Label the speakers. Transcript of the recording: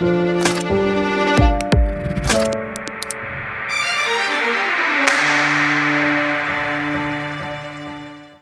Speaker 1: Música